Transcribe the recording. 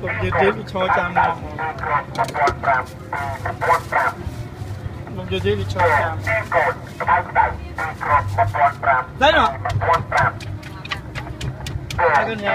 ទុកយឺតយឺតវាឈរចាំមកលោកយឺតយឺតវាឈរចាំដែរណ៎តែកញ្ញា